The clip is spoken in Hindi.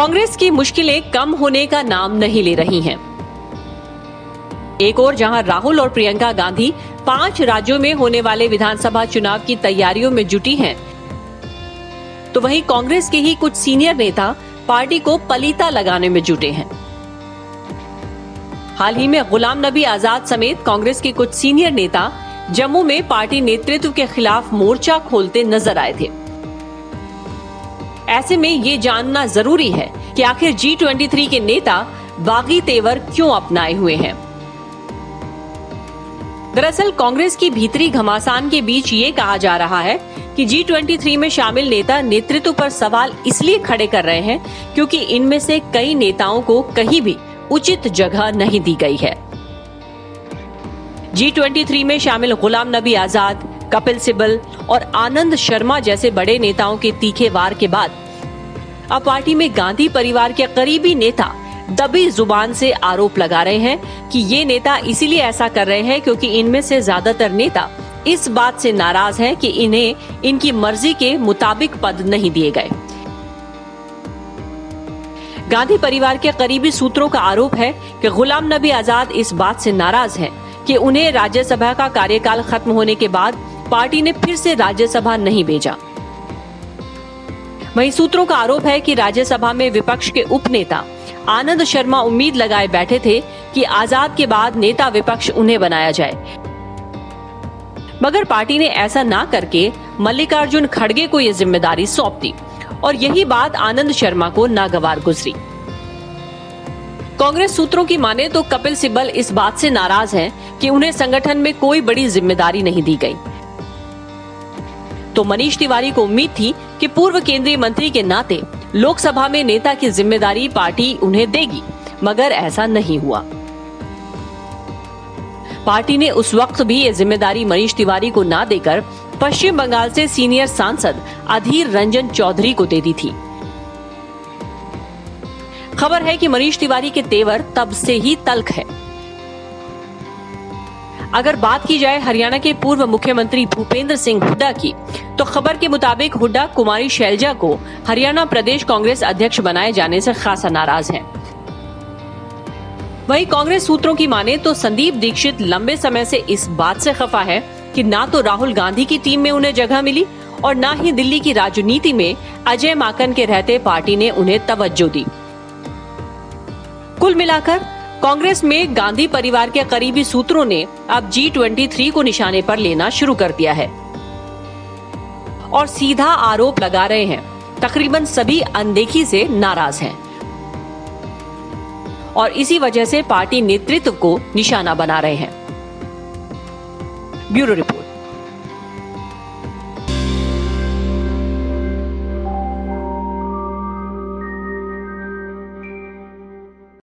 कांग्रेस की मुश्किलें कम होने का नाम नहीं ले रही हैं। एक और जहाँ राहुल और प्रियंका गांधी पाँच राज्यों में होने वाले विधानसभा चुनाव की तैयारियों में जुटी हैं, तो वहीं कांग्रेस के ही कुछ सीनियर नेता पार्टी को पलीता लगाने में जुटे हैं हाल ही में गुलाम नबी आज़ाद समेत कांग्रेस के कुछ सीनियर नेता जम्मू में पार्टी नेतृत्व के खिलाफ मोर्चा खोलते नज़र आए थे ऐसे में ये जानना ज़रूरी है कि आखिर जी ट्वेंटी थ्री के नेता बागी तेवर क्यों अपनाए हुए हैं? दरअसल कांग्रेस की भीतरी घमासान के बीच ये कहा जा रहा है कि जी ट्वेंटी थ्री में शामिल नेता नेतृत्व पर सवाल इसलिए खड़े कर रहे हैं क्योंकि इनमें से कई नेताओं को कहीं भी उचित जगह नहीं दी गई है। जी ट्वेंटी थ्री में शामिल गुलाम नबी आज़ाद कपिल सिब्बल और आनंद शर्मा जैसे बड़े नेताओं के तीखे वार के बाद अब पार्टी में गांधी परिवार के करीबी नेता दबी ज़ुबान से आरोप लगा रहे हैं कि ये नेता इसीलिए ऐसा कर रहे हैं क्योंकि इनमें से ज़्यादातर नेता इस बात से नाराज़ हैं कि इन्हें इनकी मर्ज़ी के मुताबिक पद नहीं दिए गए। गांधी परिवार के करीबी सूत्रों का आरोप है कि गुलाम नबी आज़ाद इस बात से नाराज़ हैं कि उन्हें राज्यसभा का कार्यकाल खत्म होने के बाद पार्टी ने फिर से राज्यसभा नहीं भेजा। वहीं सूत्रों का आरोप है कि राज्यसभा में विपक्ष के उपनेता आनंद शर्मा उम्मीद लगाए बैठे थे कि आज़ाद के बाद नेता विपक्ष उन्हें बनाया जाए। मगर पार्टी ने ऐसा ना करके मल्लिकार्जुन खड़गे को यह ज़िम्मेदारी सौंप दी और यही बात आनंद शर्मा को नागवार गुजरी। कांग्रेस सूत्रों की माने तो कपिल सिब्बल इस बात से नाराज़ हैं कि उन्हें संगठन में कोई बड़ी ज़िम्मेदारी नहीं दी गई। तो मनीष तिवारी को उम्मीद थी कि पूर्व केंद्रीय मंत्री के नाते लोकसभा में नेता की ज़िम्मेदारी पार्टी उन्हें देगी, मगर ऐसा नहीं हुआ। पार्टी ने उस वक्त भी ये ज़िम्मेदारी मनीष तिवारी को ना देकर पश्चिम बंगाल से सीनियर सांसद अधीर रंजन चौधरी को दे दी थी। खबर है कि मनीष तिवारी के तेवर तब से ही तल्ख है। अगर बात की जाए हरियाणा के पूर्व मुख्यमंत्री भूपेंद्र सिंह हुड्डा की तो खबर के मुताबिक हुड्डा कुमारी शैलजा को हरियाणा प्रदेश कांग्रेस अध्यक्ष बनाए जाने से खासा नाराज़ हैं। वहीं कांग्रेस सूत्रों की माने तो संदीप दीक्षित लंबे समय से इस बात से खफा है कि ना तो राहुल गांधी की टीम में उन्हें जगह मिली और न ही दिल्ली की राजनीति में अजय माकन के रहते पार्टी ने उन्हें तवज्जो दी कुल मिलाकर कांग्रेस में गांधी परिवार के करीबी सूत्रों ने अब जी ट्वेंटी थ्री को निशाने पर लेना शुरू कर दिया है। और सीधा आरोप लगा रहे हैं। तकरीबन सभी अनदेखी से नाराज़ हैं। और इसी वजह से पार्टी नेतृत्व को निशाना बना रहे हैं। Bureau report.